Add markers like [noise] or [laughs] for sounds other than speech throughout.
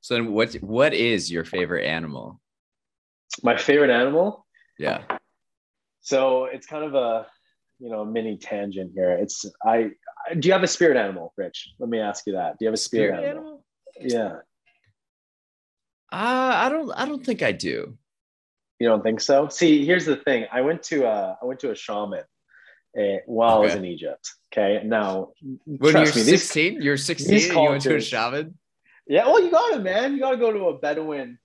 So then what what is your favorite animal? My favorite animal? Yeah. So it's kind of a you know mini tangent here. It's I do you have a spirit animal, Rich? Let me ask you that. Do you have a spirit, Spirit animal? Yeah. Uh, I don't I don't think I do. You don't think so? See, here's the thing. I went to uh, I went to a shaman uh, while I was in Egypt. Okay, now When trust you're me, these 16, you're 16 you went to a shaman? Yeah, well, you got it, man. You got to go to a Bedouin,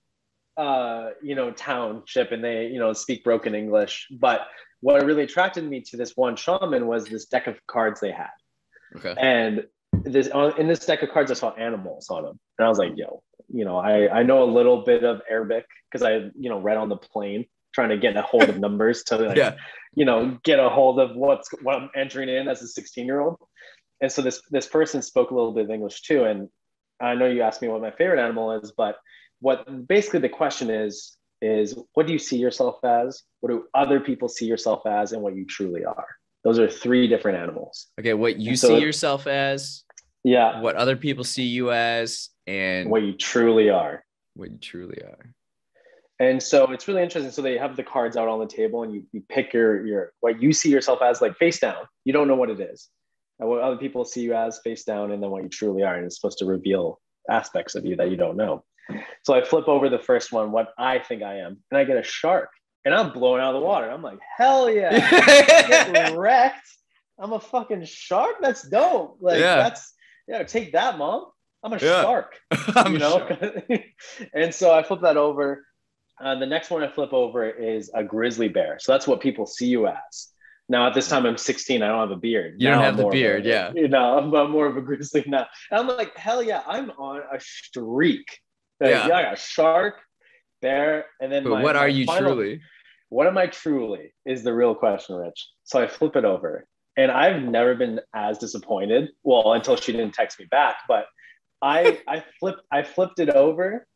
uh, you know, township, and they, you know, speak broken English. But what really attracted me to this one shaman was this deck of cards they had, Okay. and this on, in this deck of cards, I saw animals on them, and I was like, yo, you know, I I know a little bit of Arabic because I, you know, read on the plane trying to get a hold of numbers to like, Yeah. you know, get a hold of what's what I'm entering in as a 16 year old. And so this this person spoke a little bit of English too. And I know you asked me what my favorite animal is, but what basically the question is is what do you see yourself as? What do other people see yourself as, and what you truly are? Those are three different animals. Okay, what you so see it- yourself as, Yeah, what other people see you as, and what you truly are. what you truly are. And so it's really interesting. So they have the cards out on the table, and you, you pick your your what you see yourself as, like face down. You don't know what it is, and what other people see you as face down, and then what you truly are. And it's supposed to reveal aspects of you that you don't know. So I flip over the first one, what I think I am, and I get a shark, and I'm blown out of the water. I'm like, hell yeah, [laughs] wrecked. I'm a fucking shark. That's dope. Like Yeah. that's yeah. Take that, mom. I'm a Yeah. shark [laughs] I'm you know sure. [laughs] and so i flip that over uh, the next one i flip over is a grizzly bear so that's what people see you as now at this time i'm 16 i don't have a beard You don't have I'm the more a- beard, yeah. [laughs] you know i'm, I'm more of a grizzly now and i'm like hell yeah i'm on a streak Like, Yeah. yeah i got shark bear and then But my- what are you final- truly? what am I truly is the real question, Rich. So I flip it over. And I've never been as disappointed. Well, until she didn't text me back. But I [laughs] I flipped I flipped it over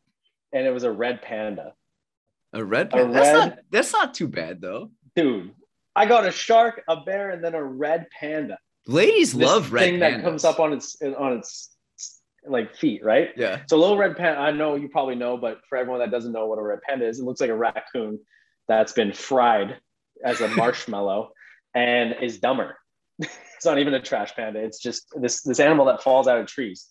and it was a red panda. A red A panda. That's red- not that's not too bad though. Dude, I got a shark, a bear, and then a red panda. Ladies This love red thing pandas. that comes up on its on its like feet, right? Yeah. So little red panda, I know you probably know, but for everyone that doesn't know what a red panda is, it looks like a raccoon that's been fried as a [laughs] marshmallow and is dumber. [laughs] it's not even a trash panda. It's just this this animal that falls out of trees.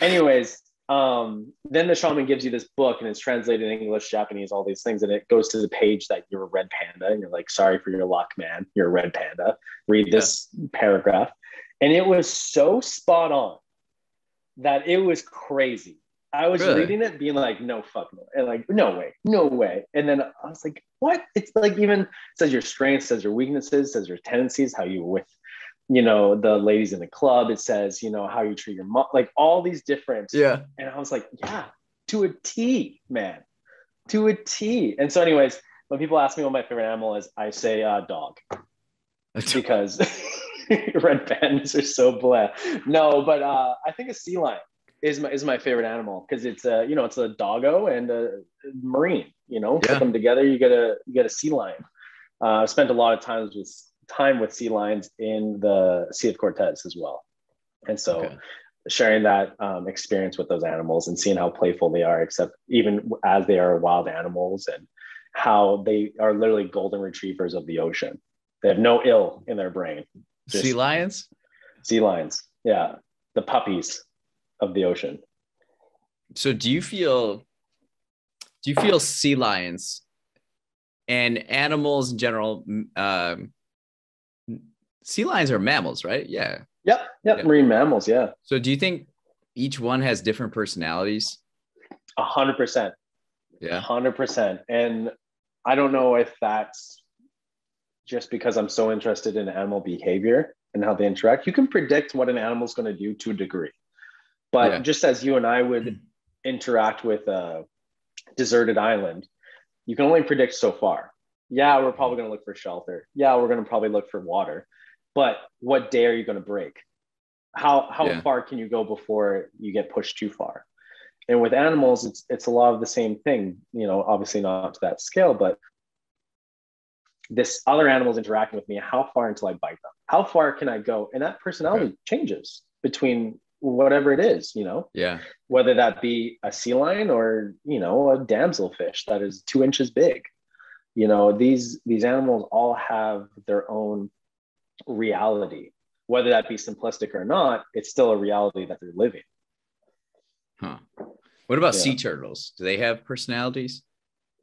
Anyways, um, then the shaman gives you this book and it's translated in English, Japanese, all these things, and it goes to the page that you're a red panda, and you're like, sorry for your luck, man. You're a red panda. Read this paragraph. And it was so spot on that it was crazy. I was Really? reading it, being like, no fuck no. And like, no way, no way. And then I was like, what? It's like even says your strengths, says your weaknesses, says your tendencies, how you with, you know, the ladies in the club. It says, you know, how you treat your mom, like all these different. Yeah. And I was like, yeah, to a T, man, to a T. And so, anyways, when people ask me what my favorite animal is, I say uh, dog [laughs] because [laughs] red pandas are so blah. No, but uh, I think a sea lion is my is my favorite animal because it's a you know it's a doggo and a marine. You know, Yeah. put them together, you get a you get a sea lion. Uh, I've spent a lot of times with time with sea lions in the Sea of Cortez as well, and so Okay. sharing that um, experience with those animals and seeing how playful they are, except even as they are wild animals and how they are literally golden retrievers of the ocean. They have no ill in their brain. Just- sea lions? Sea lions, yeah, the puppies of the ocean. So do you feel do you feel sea lions and animals in general um sea lions are mammals, right? Yeah. Yep, yep, Yeah. marine mammals, yeah, So do you think each one has different personalities? a hundred percent. Yeah. hundred percent. And I don't know if that's just because I'm so interested in animal behavior and how they interact. You can predict what an animal's going to do to a degree, but Yeah. just as you and I would mm-hmm. interact with a deserted island, you can only predict so far. Yeah, we're probably going to look for shelter. Yeah, we're going to probably look for water. But what day are you going to break? How how Yeah. far can you go before you get pushed too far? And with animals, it's it's a lot of the same thing. You know, obviously not to that scale, but this other animal's interacting with me. How far until I bite them? How far can I go? And that personality changes between whatever it is, you know, Yeah. whether that be a sea lion or, you know, a damselfish that is two inches big. You know, these these animals all have their own reality. Whether that be simplistic or not, it's still a reality that they're living. Huh. What about Yeah. sea turtles? Do they have personalities?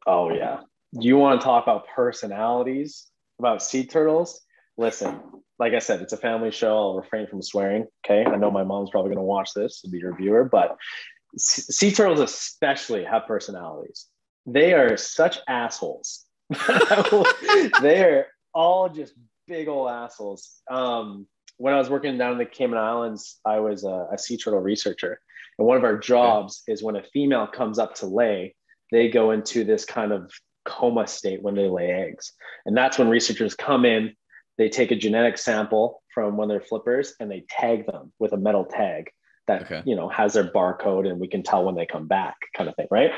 Oh yeah. You want to talk about personalities about sea turtles? Listen, like I said, it's a family show. I'll refrain from swearing. Okay. I know my mom's probably going to watch this to be your viewer, but sea turtles especially have personalities. They are such assholes. [laughs] [laughs] they are all just big old assholes. Um, when I was working down in the Cayman Islands, I was a, a sea turtle researcher. And one of our jobs is when a female comes up to lay, they go into this kind of coma state when they lay eggs. And that's when researchers come in, they take a genetic sample from one of their flippers and they tag them with a metal tag that Okay. you know has their barcode and we can tell when they come back kind of thing right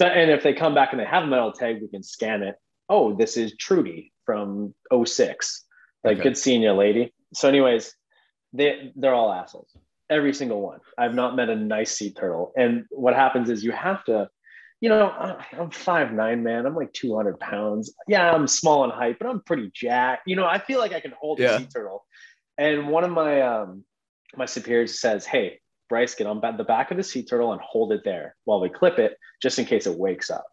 and if they come back and they have a metal tag we can scan it oh this is trudy from 06 like Okay. good seeing you lady. So anyways they they're all assholes. Every single one. I've not met a nice sea turtle. And what happens is you have to you know i'm five nine man. I'm like 200 pounds. Yeah i'm small in height but i'm pretty jacked. You know i feel like i can hold Yeah. a sea turtle. And one of my um my superiors says hey bryce get on the back of the sea turtle and hold it there while we clip it just in case it wakes up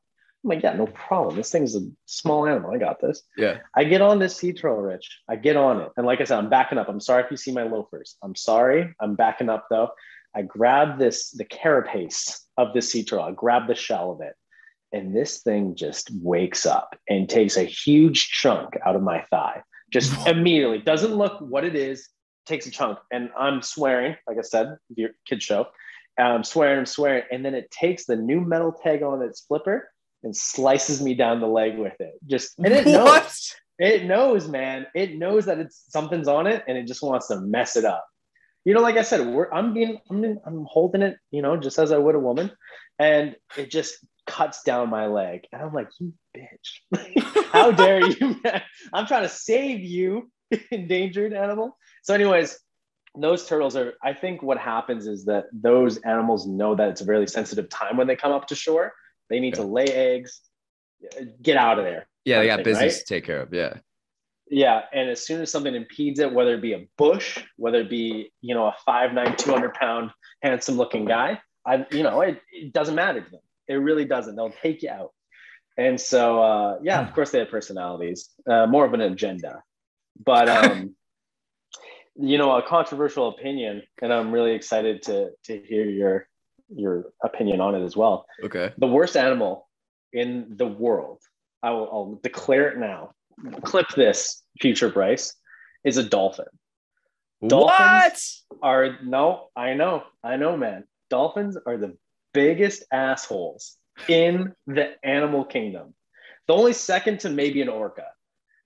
i'm like yeah no problem this thing's a small animal i got this Yeah. I get on this sea turtle, Rich. I get on it. And like I said, I'm backing up. I'm sorry if you see my loafers. I'm sorry. I'm backing up though. I grab this, the carapace of the sea turtle. I grab the shell of it. And this thing just wakes up and takes a huge chunk out of my thigh. Just [laughs] immediately. Doesn't look what it is, takes a chunk. And I'm swearing, like I said, your kid show. I'm swearing, I'm swearing. And then it takes the new metal tag on its flipper and slices me down the leg with it. Just and it [laughs] knows. It knows, man. It knows that it's something's on it, and it just wants to mess it up. You know, like I said, we're, I'm being, I'm, in, I'm holding it, you know, just as I would a woman, and it just cuts down my leg, and I'm like, you bitch, [laughs] how dare you, [laughs] man? I'm trying to save you, endangered animal. So, anyways, those turtles are. I think what happens is that those animals know that it's a really sensitive time when they come up to shore. They need to lay eggs, get out of there. Yeah, they got thing, business right? to take care of. Yeah. Yeah, and as soon as something impedes it, whether it be a bush, whether it be you know a five nine, 200 pound, handsome looking guy, I you know it, it doesn't matter to them. It really doesn't. They'll take you out. And so uh, yeah, of course they have personalities, uh, more of an agenda, but um, [laughs] you know a controversial opinion, and I'm really excited to to hear your your opinion on it as well. Okay. The worst animal in the world, I will I'll declare it now. Clip this, future Bryce, is a dolphin. Dolphins? Are no, I know, I know, man. Dolphins are the biggest assholes in the animal kingdom. The only second to maybe an orca,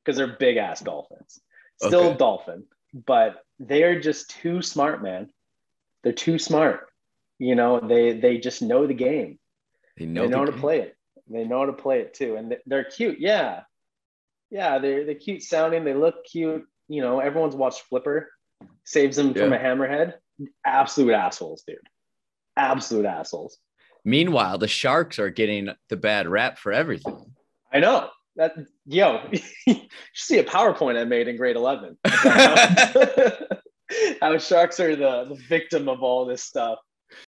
because they're big ass dolphins. Still Okay. dolphin, but they are just too smart, man. They're too smart. You know, they they just know the game They know, they know, know how the to play it. They know how to play it too, and they- they're cute. Yeah, yeah, they're they're cute sounding. They look cute. You know, everyone's watched Flipper. Saves them from a hammerhead. Absolute assholes, dude. Absolute assholes. Meanwhile, the sharks are getting the bad rap for everything. I know that. Yo, [laughs] you see a PowerPoint I made in grade eleven. how, [laughs] [laughs] how sharks are the, the victim of all this stuff.